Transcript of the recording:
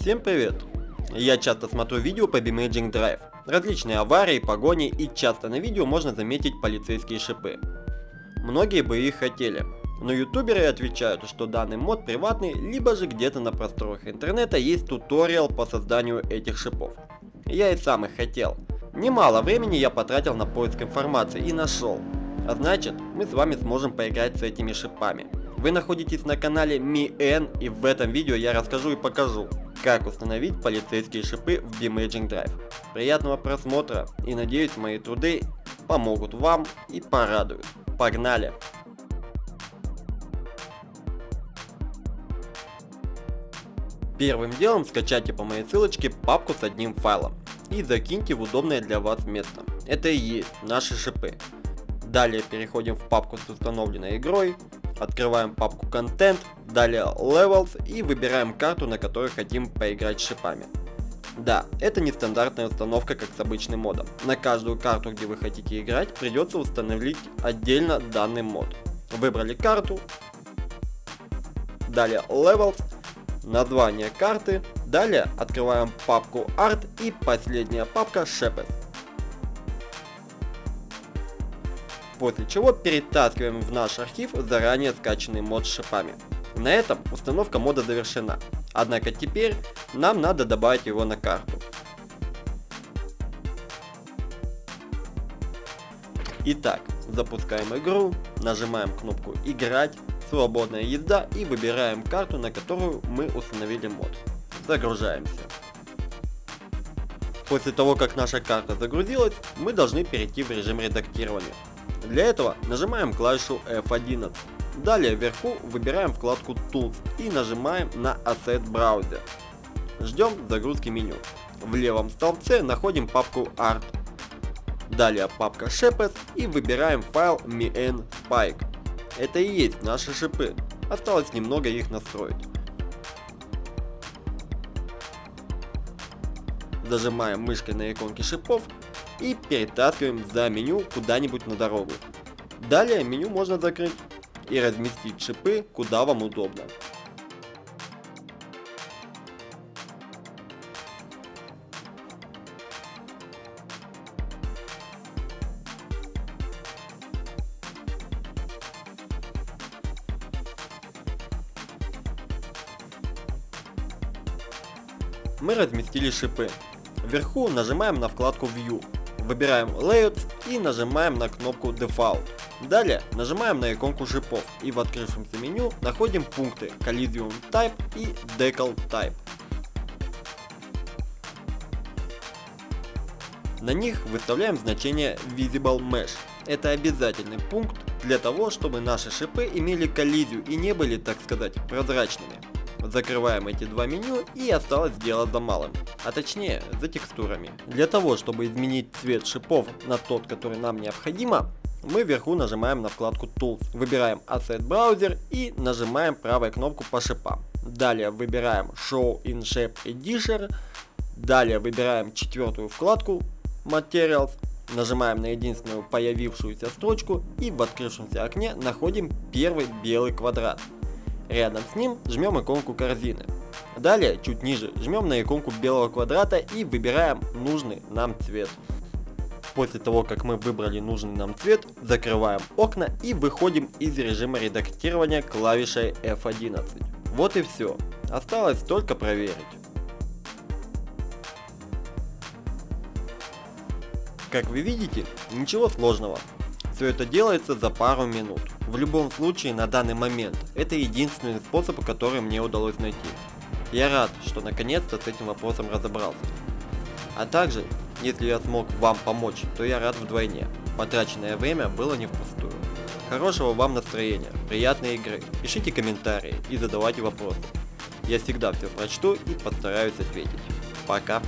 Всем привет! Я часто смотрю видео по Bemaging Drive. Различные аварии, погони и часто на видео можно заметить полицейские шипы. Многие бы их хотели, но ютуберы отвечают, что данный мод приватный, либо же где-то на просторах интернета есть туториал по созданию этих шипов. Я и сам их хотел. Немало времени я потратил на поиск информации и нашел. А значит, мы с вами сможем поиграть с этими шипами. Вы находитесь на канале MiN и в этом видео я расскажу и покажу, как установить полицейские шипы в Bemaging Drive. Приятного просмотра и надеюсь мои труды помогут вам и порадуют. Погнали! Первым делом скачайте по моей ссылочке папку с одним файлом и закиньте в удобное для вас место. Это и есть наши шипы. Далее переходим в папку с установленной игрой, Открываем папку Content, далее Levels и выбираем карту, на которой хотим поиграть с шипами. Да, это не стандартная установка, как с обычным модом. На каждую карту, где вы хотите играть, придется установить отдельно данный мод. Выбрали карту, далее Levels, название карты, далее открываем папку Art и последняя папка Shepard. После чего перетаскиваем в наш архив заранее скачанный мод с шипами. На этом установка мода завершена, однако теперь нам надо добавить его на карту. Итак, запускаем игру, нажимаем кнопку «Играть», «Свободная езда» и выбираем карту, на которую мы установили мод. Загружаемся. После того, как наша карта загрузилась, мы должны перейти в режим редактирования. Для этого нажимаем клавишу F11. Далее вверху выбираем вкладку Tools и нажимаем на Asset Browser. Ждем загрузки меню. В левом столбце находим папку Art. Далее папка Shepard и выбираем файл MN Spike. Это и есть наши шипы. Осталось немного их настроить. Зажимаем мышкой на иконке шипов и перетаскиваем за меню куда-нибудь на дорогу. Далее меню можно закрыть и разместить шипы куда вам удобно. Мы разместили шипы. Вверху нажимаем на вкладку View Выбираем Layout и нажимаем на кнопку Default. Далее нажимаем на иконку шипов и в открывшемся меню находим пункты Collision Type и Decal Type. На них выставляем значение Visible Mesh. Это обязательный пункт для того, чтобы наши шипы имели коллизию и не были, так сказать, прозрачными. Закрываем эти два меню и осталось дело за малым, а точнее за текстурами. Для того, чтобы изменить цвет шипов на тот, который нам необходимо, мы вверху нажимаем на вкладку Tools, выбираем Asset Browser и нажимаем правой кнопку по шипам. Далее выбираем Show in Shape Edition, далее выбираем четвертую вкладку Materials, нажимаем на единственную появившуюся строчку и в открывшемся окне находим первый белый квадрат. Рядом с ним жмем иконку корзины. Далее, чуть ниже, жмем на иконку белого квадрата и выбираем нужный нам цвет. После того, как мы выбрали нужный нам цвет, закрываем окна и выходим из режима редактирования клавишей F11. Вот и все. Осталось только проверить. Как вы видите, ничего сложного. Все это делается за пару минут. В любом случае, на данный момент, это единственный способ, который мне удалось найти. Я рад, что наконец-то с этим вопросом разобрался. А также, если я смог вам помочь, то я рад вдвойне. Потраченное время было не впустую. Хорошего вам настроения, приятной игры, пишите комментарии и задавайте вопросы. Я всегда все прочту и постараюсь ответить. Пока.